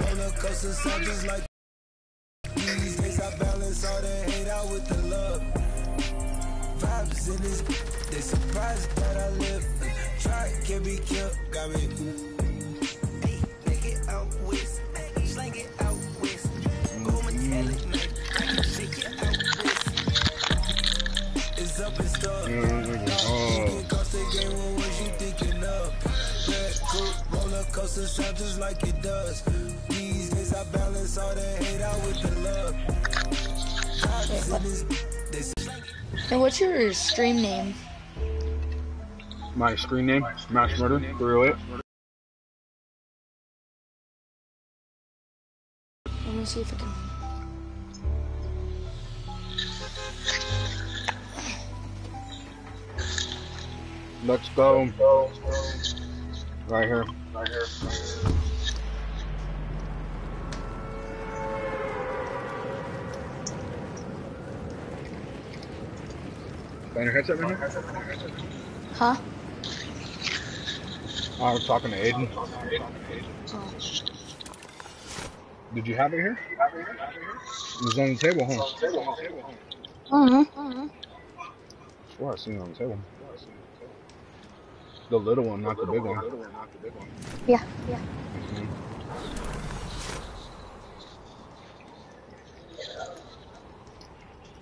roller coaster sound just like got me. Hey, take out west, slang it out west. Go metallic, man. Shake it out west. It's up and stuck. Oh. Cost the game, what you thinking of? Red coupe, roller coaster sound just like it does. These days I balance all the hate out with the love. Vibes in this, they say And what's your stream name? My screen name, Smash Murder 308. Let me see if I can. Let's go. Right here. Right here. Got your headset right here? Huh? I was talking to Aiden. Did you have it here? It was on the table, huh? Mm-hmm. Swear I seen it on the table. The little one, not the big one. Yeah, yeah. Mhm.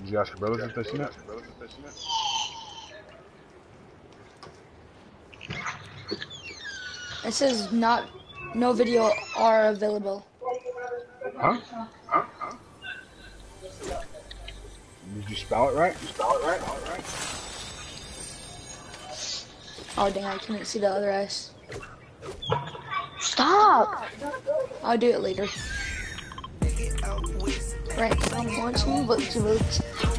Did you ask your brothers if they seen it? It says not, no video are available. Huh? Huh? huh? Did you spell it right? You spell it right? Oh dang, I couldn't see the other S. Stop! I'll do it later. Right, I'm watching you look.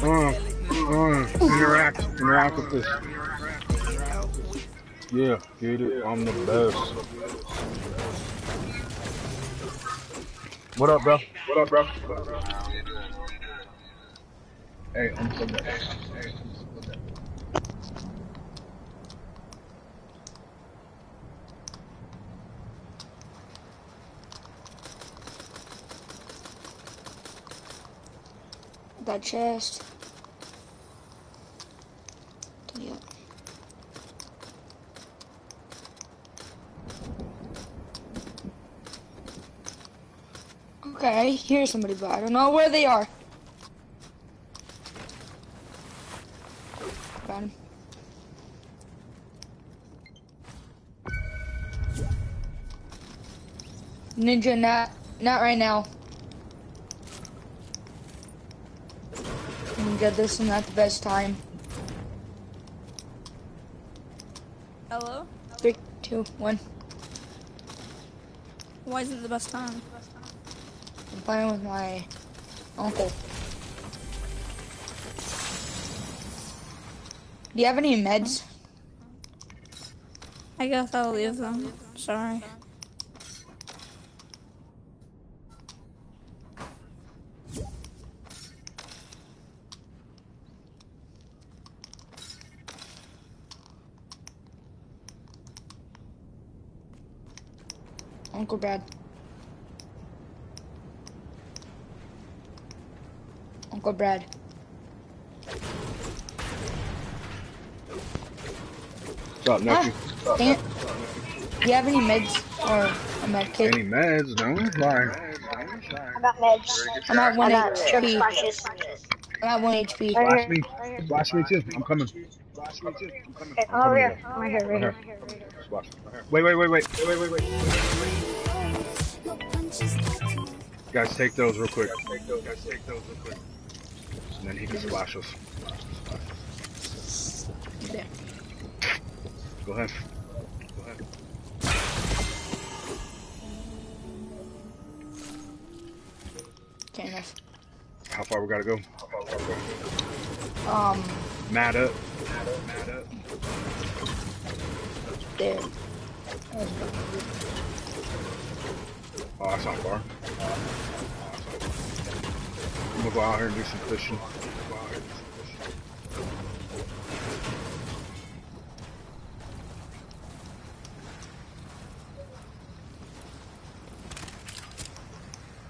Uh, uh, interact, interact with this. Yeah, get it. I'm the best. What up, bro? What up, bro? Hey, I'm so good. That chest. Yeah. Okay, I hear somebody, but I don't know where they are. Got him. Ninja, not not right now. Ninja, this is not the best time. Hello? Three, two, one. Why isn't it the best time? I'm playing with my uncle. Do you have any meds? I guess I'll leave them. Sorry. Uncle Brad. Uncle Brad. What's up, nephew? Ah, dang it. Do you have any meds or a med kit? Any meds? No? Why? I got meds. I'm at I one got trip HP. I'm at one HP. Right Flash me. Flash me too. I'm coming. Flash me too. I'm coming. Okay, come over here. Come right here, right Right here. here. Wait, wait, wait, wait. Wait, wait, wait, wait. Guys, take those real quick. Guys, take those real quick. And then he can splash us. There. Go ahead. Go ahead. Okay, enough. How far we gotta go? Um, Mad up. Mad up. there. Oh, that's not far. I'm gonna go out here and do some fishing.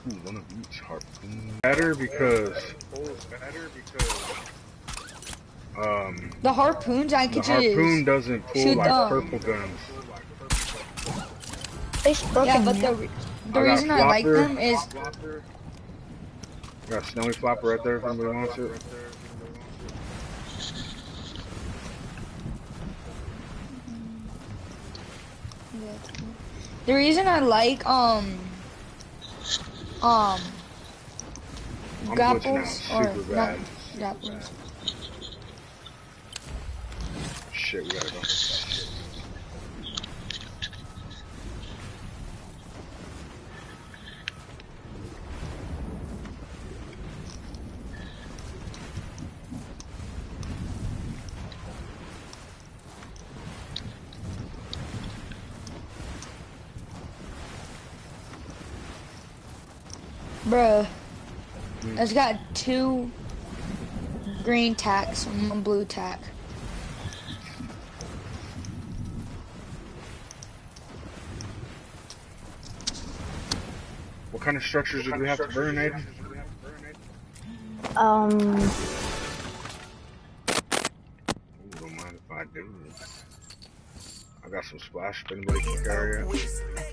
Ooh, one of each harpoon. Better because better because um The harpoons I the could harpoon use. doesn't pull shoot like them. purple guns. It's broken. Yeah, but the the I reason I like them is Got snowy flopper right there if anybody wants it. the reason I like um um I'm grapples or not grapples. Shit, we gotta go. Bruh. Hmm. It's got two green tacks and one blue tack. What kind of structures did we have to burn, Aiden? Um, Ooh, don't mind if I do. I got some splash if anybody can carry it.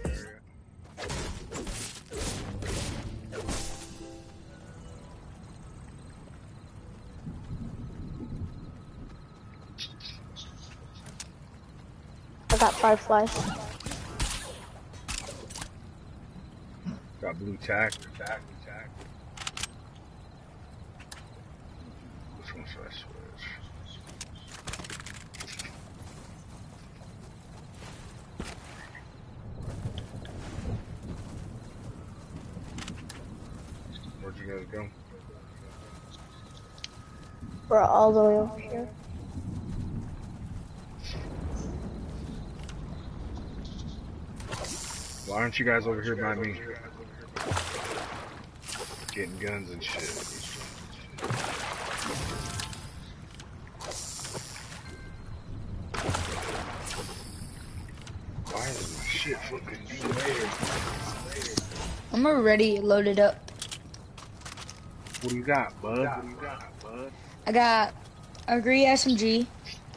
Got fireflies. Got blue tack. tack, tack. Which one should I switch? Where'd you guys go? We're all the way over here. Why aren't you guys over here by me? Getting guns and shit. Why is my shit fucking delayed? I'm already loaded up. What do you got, bud? What do you got, bud? I got a green SMG,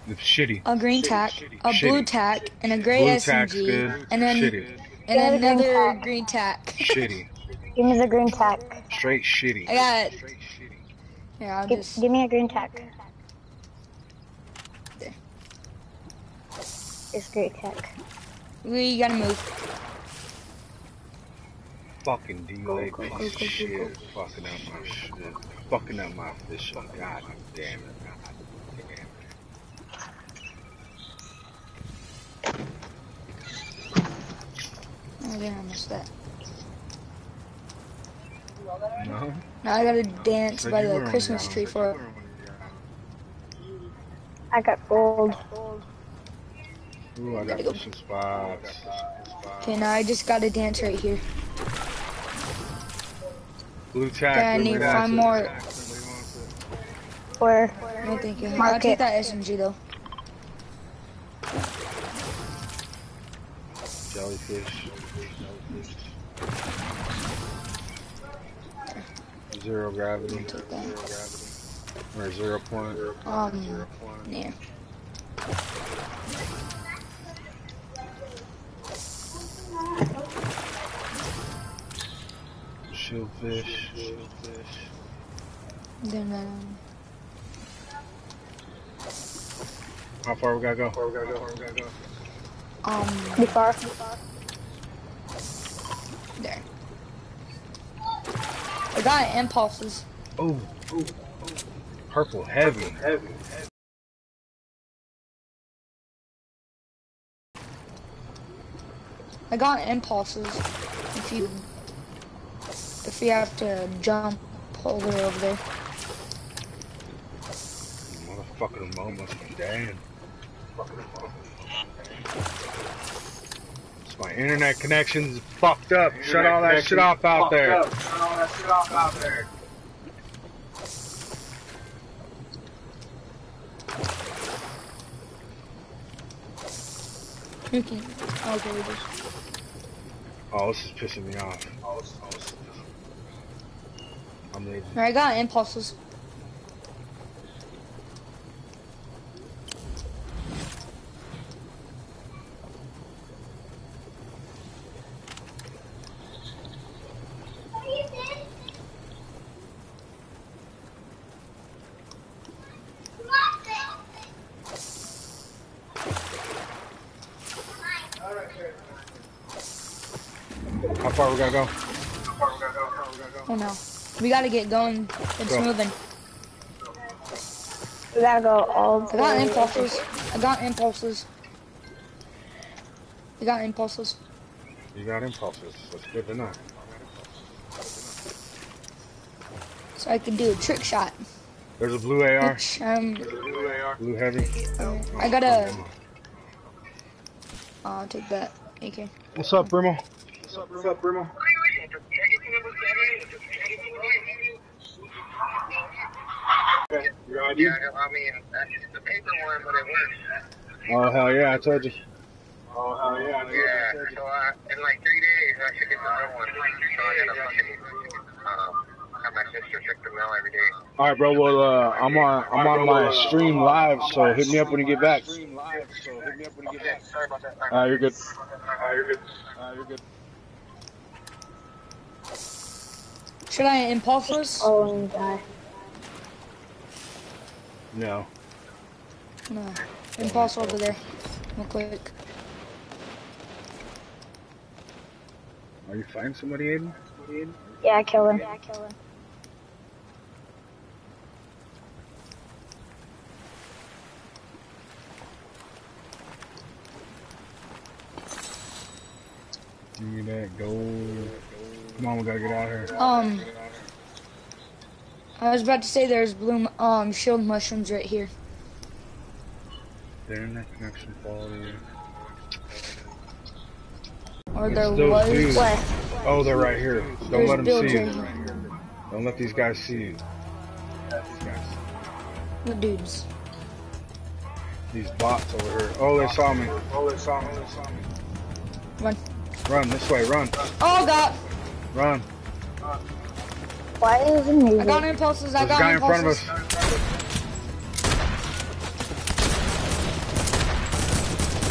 It's shitty. a green tack, a Shitty. blue tack, and a gray Blue SMG, and then shitty. And Get a green another tack. green tack. Shitty. Give me the green tack. Straight shitty. I got Straight shitty. yeah. I'll Give, just give me a green tack. There. It's great tack. we gotta move. Fucking delay go, piece go, of go, go, shit. Fucking up my shit. Fucking up my fishing. God damn it. God damn it. Oh, damn, I missed that. No? Now I gotta dance Said by the Christmas tree for it. were on the I got gold. Ooh, I got Gotta go. fishing spots. Okay, now I just gotta dance right here. Blue tack. Okay, I need tack. five more. Somebody. Where? No, thank you. I'll take it. that SMG though. Jellyfish. Zero gravity. Take that. Zero gravity. Or zero point. Um, Zero point. yeah. Shieldfish. Shieldfish. Then um, How far we gotta go? How far we gotta go? How far we gotta go? um, Be far. there. I got impulses. Oh, oh, oh, purple heavy. Heavy. I got impulses. If you, if you have to jump all the way over there. Motherfucking remote must be damn. My internet connection's fucked up. Shut all that shit off out there. You can. Okay, we just. Oh, this is pissing me off. I'm leaving. Alright, I got impulses. Far we gotta go? Oh no. We gotta get going. It's Go. moving. We gotta go all the I got impulses. I got impulses. You got impulses. You got impulses. That's good to know. So I can do a trick shot. There's a blue AR. Which, um, Blue heavy. I gotta. Oh, I'll take that. AK. What's up, Brimo? What's up, Brimo? Your ID? Yeah, I mean, that's the paper one, but it works. Oh hell yeah! I told you. Oh hell yeah! Yeah, so uh, in like three days, I should get the real one. So I gotta fucking um, have my sister check the mail every day. All right, bro. Well, uh, I'm on I'm on my stream live, so hit me up when you get back. Okay, sorry about that. Uh, you're good. Uh, you're good. Uh, you're good. Should I impulse impulses? Oh, and die. No. No. Impulse over there. Real quick. Are you fighting somebody, Aiden? Yeah, I killed him. Yeah, I killed him. Give me that gold. Come on, we gotta get out of here. Um. I was about to say there's blue um shield mushrooms right here. The internet connection quality. Or there was. What? Oh, they're right here. Don't There's let them builds see right you. here. Don't let these guys see you. What dudes? These bots over here. Oh, they saw me. Oh, they saw me. They saw me. Run. Run this way. Run. Oh god! Run. Why is it moving? I got impulses. I There's a got guy in front of us.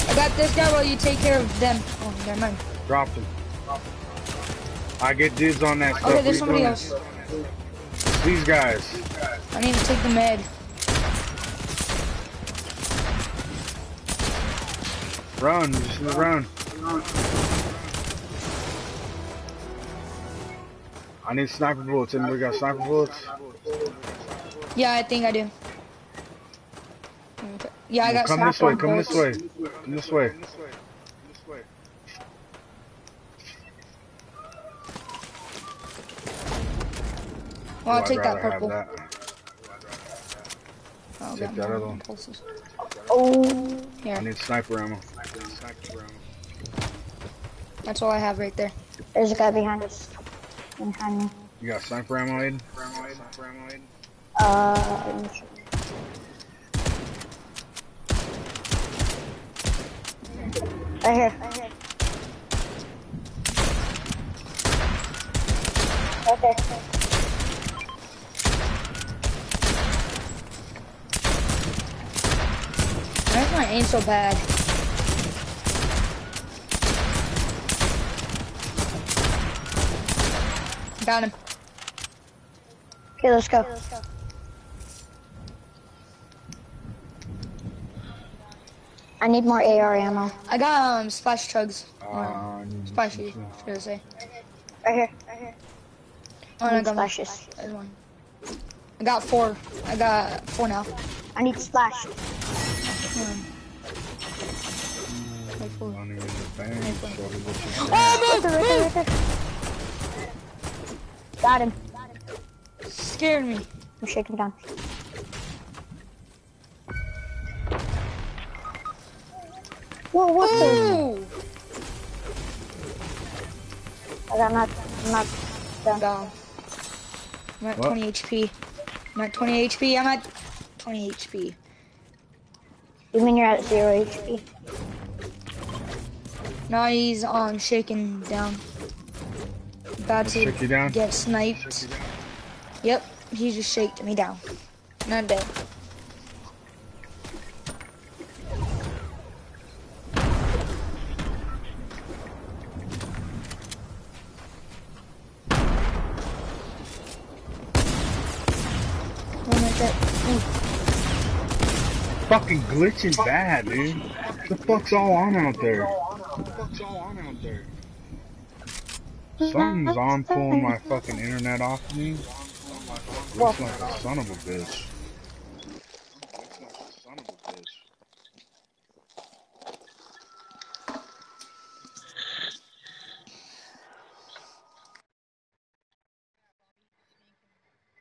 I got this guy while you take care of them. Oh, never mind. Dropped him. I get dudes on that stuff. Okay, there's somebody else. These guys. I need to take the med. Run. Just run. I need sniper bullets. Anybody got sniper bullets? Yeah, I think I do. Yeah, I got come some this way. phone Come this way. Come this way. Well, I'll take that purple. that. I'll Take that other one. impulses. Oh, I need. Sniper ammo. that's all I have right there. there's a guy behind us. Behind me. You got sniper ammo, Aiden? Sniper ammo, Aiden? Uh, let me check. Right here. Right here. Right there. Why is my aim so bad? Got him. Okay, let's go. I need more AR ammo. I got um splash chugs. Uh, I need splashy, some- should I say? Right here. Right here. Oh, and I got one. Splashes. There's one. I got four. I got four now. I need splash. Like four. Money in the bank. Nice one. show me what you got. Right there, right there, right there. Got him. Scared me. I'm shaking down. Whoa, what the? Ooh! I got knocked, knocked down. Down. I'm at What? 20 HP. I'm at 20 HP. I'm at 20 HP. You mean you're at zero HP? Now he's on shaking down. About to you down? get sniped. Yep, he just shaked me down. Not dead. One like that. Ooh. Fucking glitching bad, dude. The fuck's all on out there? The fuck's all on out there? Something's on pulling my fucking internet off of me. Looks like a son of a bitch.